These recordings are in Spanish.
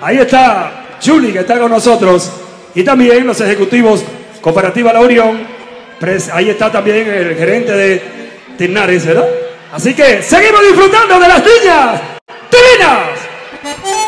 Ahí está Julie, que está con nosotros. Y también los ejecutivos Cooperativa La Unión. Ahí está también el gerente de Tinares, ¿verdad? Así que seguimos disfrutando de las niñas divinas.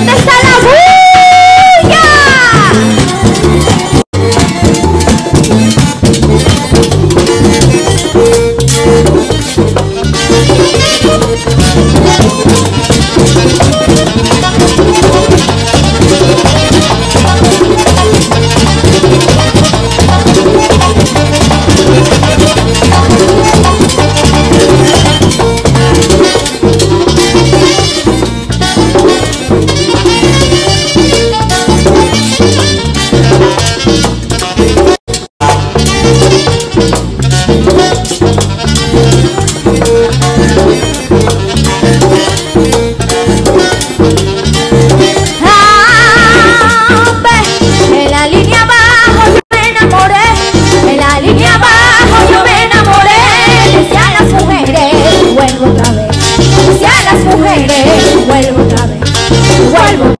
¿Dónde está algo.